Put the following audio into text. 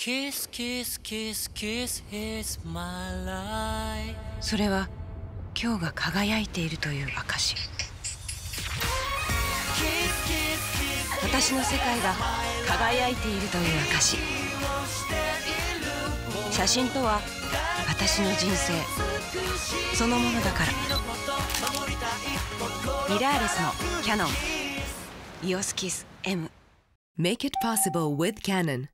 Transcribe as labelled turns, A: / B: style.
A: Kiss, kiss, kiss, kiss is my life.
B: それは今日が輝いているという証私の世界が輝いているという証写真とは私の人生。そのものだから。ミラーレスのキャノン。イオスキス M
C: Make it possible with Canon.